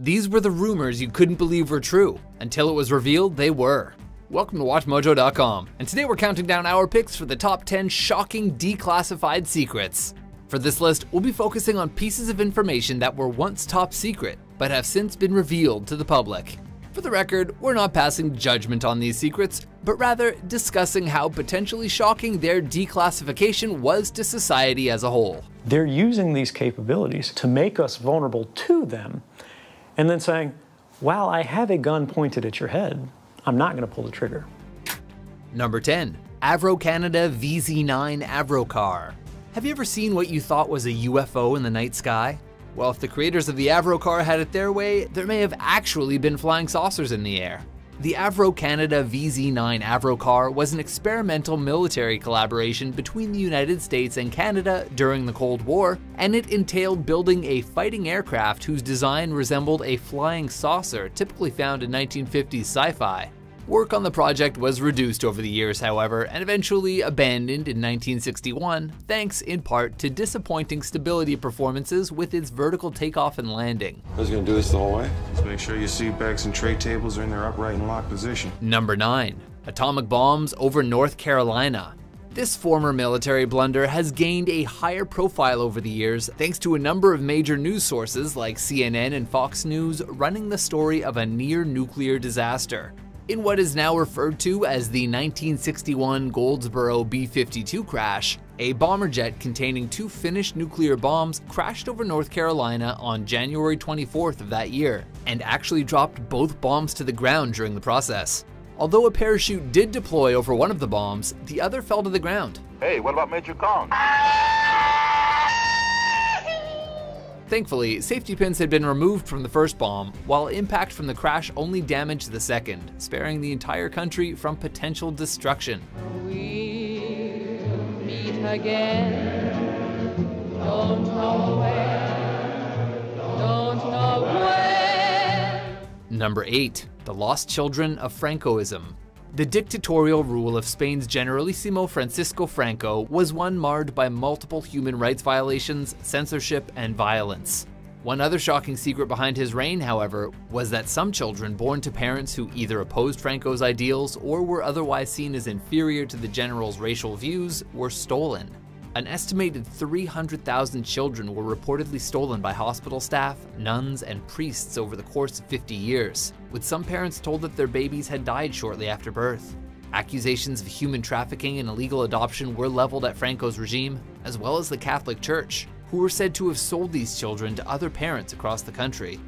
These were the rumors you couldn't believe were true, until it was revealed they were. Welcome to WatchMojo.com, and today we're counting down our picks for the top 10 shocking declassified secrets. For this list, we'll be focusing on pieces of information that were once top secret, but have since been revealed to the public. For the record, we're not passing judgment on these secrets, but rather discussing how potentially shocking their declassification was to society as a whole. They're using these capabilities to make us vulnerable to them, and then saying, While I have a gun pointed at your head, I'm not going to pull the trigger. Number 10. Avro Canada VZ9 Avrocar. Have you ever seen what you thought was a UFO in the night sky? Well, if the creators of the Avrocar had it their way, there may have actually been flying saucers in the air. The Avro Canada VZ9 Avrocar was an experimental military collaboration between the United States and Canada during the Cold War, and it entailed building a fighting aircraft whose design resembled a flying saucer typically found in 1950s sci-fi. Work on the project was reduced over the years, however, and eventually abandoned in 1961, thanks in part to disappointing stability performances with its vertical takeoff and landing. I was gonna do this the whole way. Just make sure your seat backs and tray tables are in their upright and locked position. Number 9. Atomic Bombs over North Carolina. This former military blunder has gained a higher profile over the years thanks to a number of major news sources like CNN and Fox News running the story of a near nuclear disaster. In what is now referred to as the 1961 Goldsboro B-52 crash, a bomber jet containing two finished nuclear bombs crashed over North Carolina on January 24th of that year, and actually dropped both bombs to the ground during the process. Although a parachute did deploy over one of the bombs, the other fell to the ground. Hey, what about Major Kong? Thankfully, safety pins had been removed from the first bomb, while impact from the crash only damaged the second, sparing the entire country from potential destruction. We'll meet again. Don't know where. Don't know where. Number 8. The Lost Children of Francoism. The dictatorial rule of Spain's Generalissimo Francisco Franco was one marred by multiple human rights violations, censorship, and violence. One other shocking secret behind his reign, however, was that some children born to parents who either opposed Franco's ideals or were otherwise seen as inferior to the general's racial views were stolen. An estimated 300,000 children were reportedly stolen by hospital staff, nuns, and priests over the course of 50 years, with some parents told that their babies had died shortly after birth. Accusations of human trafficking and illegal adoption were leveled at Franco's regime, as well as the Catholic Church, who were said to have sold these children to other parents across the country.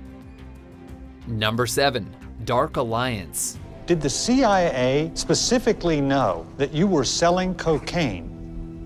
Number 7. Dark Alliance. Did the CIA specifically know that you were selling cocaine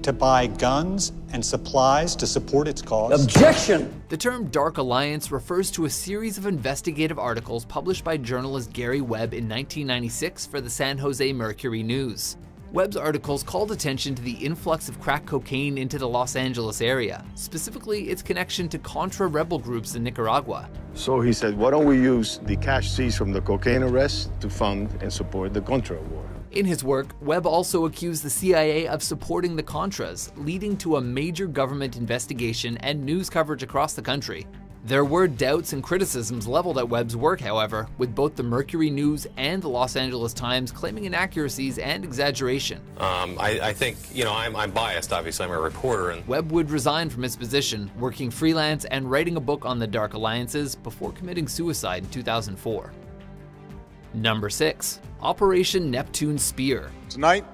to buy guns and supplies to support its cause? Objection! The term Dark Alliance refers to a series of investigative articles published by journalist Gary Webb in 1996 for the San Jose Mercury News. Webb's articles called attention to the influx of crack cocaine into the Los Angeles area, specifically its connection to Contra rebel groups in Nicaragua. So he said, why don't we use the cash seized from the cocaine arrest to fund and support the Contra war? In his work, Webb also accused the CIA of supporting the Contras, leading to a major government investigation and news coverage across the country. There were doubts and criticisms leveled at Webb's work, however, with both the Mercury News and the Los Angeles Times claiming inaccuracies and exaggeration. Um, I, I, think, you know, I'm, I'm, biased, obviously, I'm a reporter. And Webb would resign from his position, working freelance and writing a book on the Dark Alliances before committing suicide in 2004. Number 6. Operation Neptune Spear. Tonight,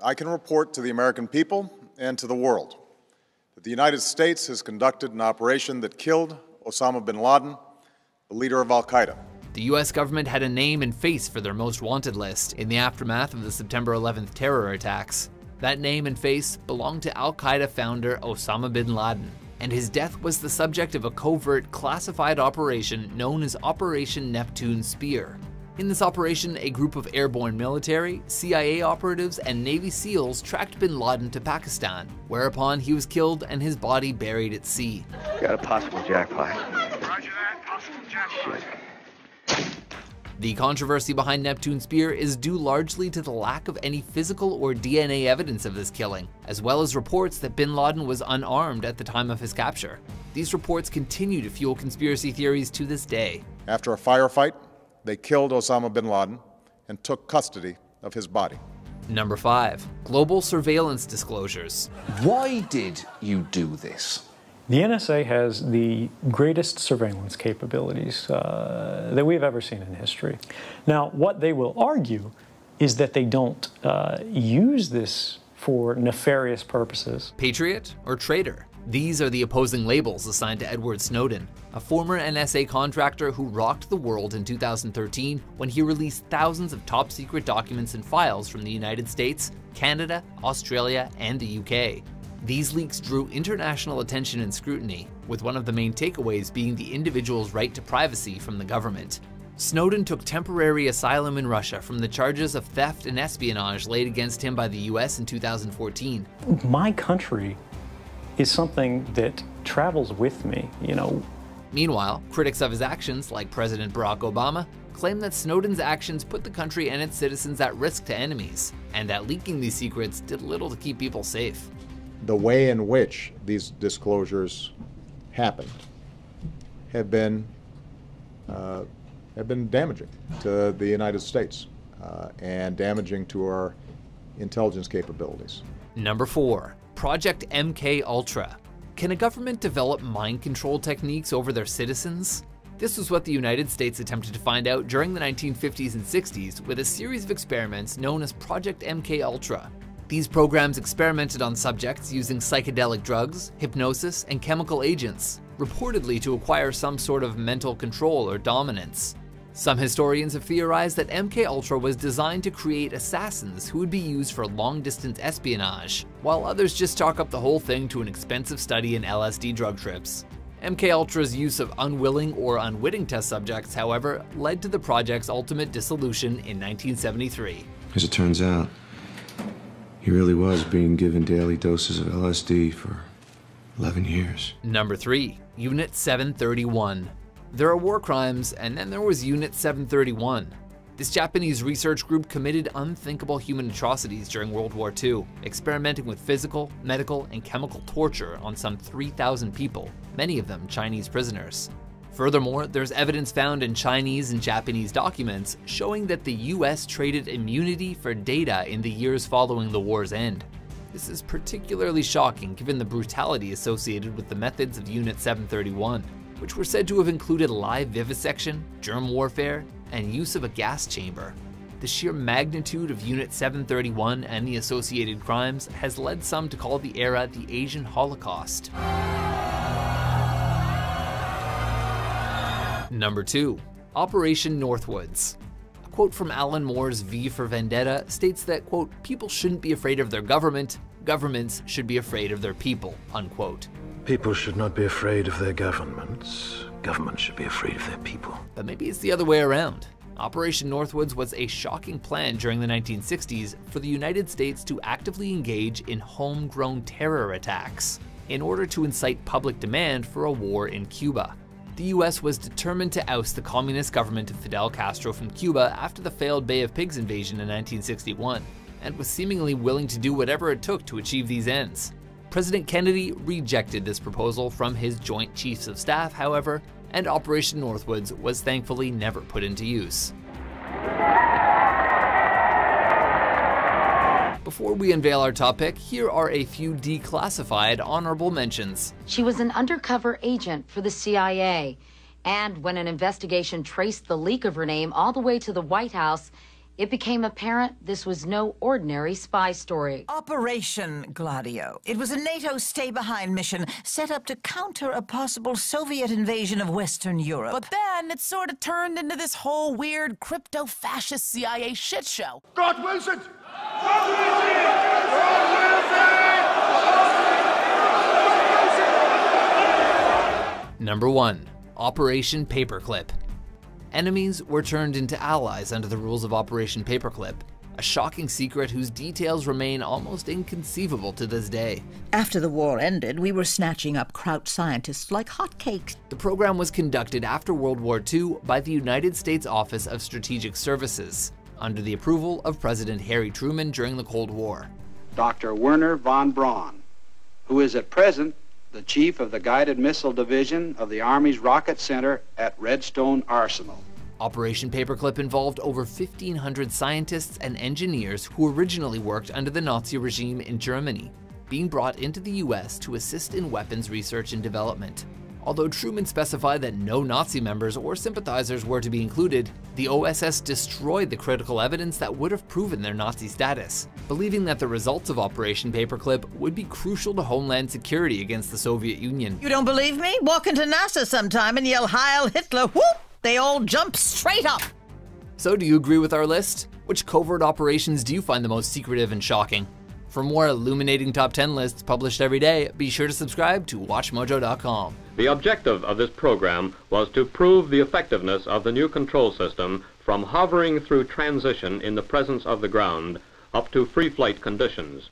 I can report to the American people and to the world that the United States has conducted an operation that killed Osama bin Laden, the leader of Al Qaeda. The US government had a name and face for their most wanted list in the aftermath of the September 11th terror attacks. That name and face belonged to Al Qaeda founder Osama bin Laden, and his death was the subject of a covert classified operation known as Operation Neptune Spear. In this operation, a group of airborne military, CIA operatives, and Navy SEALs tracked bin Laden to Pakistan, whereupon he was killed and his body buried at sea. Got a possible jackpot. Roger that. Possible jackpot. The controversy behind Neptune Spear is due largely to the lack of any physical or DNA evidence of this killing, as well as reports that bin Laden was unarmed at the time of his capture. These reports continue to fuel conspiracy theories to this day. After a firefight, they killed Osama bin Laden and took custody of his body. Number 5. Global surveillance disclosures. Why did you do this? The NSA has the greatest surveillance capabilities uh, that we've ever seen in history. Now, what they will argue is that they don't uh, use this for nefarious purposes. Patriot or traitor? These are the opposing labels assigned to Edward Snowden, a former NSA contractor who rocked the world in 2013 when he released thousands of top secret documents and files from the United States, Canada, Australia, and the UK. These leaks drew international attention and scrutiny, with one of the main takeaways being the individual's right to privacy from the government. Snowden took temporary asylum in Russia from the charges of theft and espionage laid against him by the US in 2014. My country is something that travels with me, you know. Meanwhile, critics of his actions, like President Barack Obama, claim that Snowden's actions put the country and its citizens at risk to enemies, and that leaking these secrets did little to keep people safe. The way in which these disclosures happened have been uh, have been damaging to the United States uh, and damaging to our intelligence capabilities. Number four, Project MK Ultra. Can a government develop mind control techniques over their citizens? This was what the United States attempted to find out during the 1950s and 60s with a series of experiments known as Project MK Ultra. These programs experimented on subjects using psychedelic drugs, hypnosis, and chemical agents, reportedly to acquire some sort of mental control or dominance. Some historians have theorized that MK-Ultra was designed to create assassins who would be used for long-distance espionage, while others just chalk up the whole thing to an expensive study in LSD drug trips. MK-Ultra's use of unwilling or unwitting test subjects, however, led to the project's ultimate dissolution in 1973. As it turns out, he really was being given daily doses of LSD for 11 years. Number 3. Unit 731 there are war crimes, and then there was Unit 731. This Japanese research group committed unthinkable human atrocities during World War II, experimenting with physical, medical, and chemical torture on some 3,000 people, many of them Chinese prisoners. Furthermore, there's evidence found in Chinese and Japanese documents showing that the US traded immunity for data in the years following the war's end. This is particularly shocking given the brutality associated with the methods of Unit 731 which were said to have included live vivisection, germ warfare, and use of a gas chamber. The sheer magnitude of Unit 731 and the associated crimes has led some to call the era the Asian Holocaust. Number 2. Operation Northwoods. A quote from Alan Moore's V for Vendetta states that, quote, people shouldn't be afraid of their government, governments should be afraid of their people, unquote. People should not be afraid of their governments. Governments should be afraid of their people. But maybe it's the other way around. Operation Northwoods was a shocking plan during the 1960s for the United States to actively engage in homegrown terror attacks in order to incite public demand for a war in Cuba. The US was determined to oust the communist government of Fidel Castro from Cuba after the failed Bay of Pigs invasion in 1961, and was seemingly willing to do whatever it took to achieve these ends. President Kennedy rejected this proposal from his Joint Chiefs of Staff, however, and Operation Northwoods was thankfully never put into use. Before we unveil our topic, here are a few declassified honorable mentions. She was an undercover agent for the CIA, and when an investigation traced the leak of her name all the way to the White House, it became apparent this was no ordinary spy story. Operation Gladio. It was a NATO stay-behind mission set up to counter a possible Soviet invasion of Western Europe. But then it sort of turned into this whole weird crypto-fascist CIA shit show. God Wilson! God Wilson! Number 1. Operation Paperclip enemies were turned into allies under the rules of Operation Paperclip, a shocking secret whose details remain almost inconceivable to this day. After the war ended, we were snatching up Kraut scientists like hotcakes. The program was conducted after World War II by the United States Office of Strategic Services, under the approval of President Harry Truman during the Cold War. Dr. Wernher von Braun, who is at present the chief of the Guided Missile Division of the Army's Rocket Center at Redstone Arsenal. Operation Paperclip involved over 1,500 scientists and engineers who originally worked under the Nazi regime in Germany, being brought into the US to assist in weapons research and development. Although Truman specified that no Nazi members or sympathizers were to be included, the OSS destroyed the critical evidence that would have proven their Nazi status, believing that the results of Operation Paperclip would be crucial to Homeland Security against the Soviet Union. You don't believe me? Walk into NASA sometime and yell Heil Hitler, whoop! They all jump straight up. So do you agree with our list? Which covert operations do you find the most secretive and shocking? For more illuminating top 10 lists published every day, be sure to subscribe to WatchMojo.com. The objective of this program was to prove the effectiveness of the new control system from hovering through transition in the presence of the ground up to free flight conditions.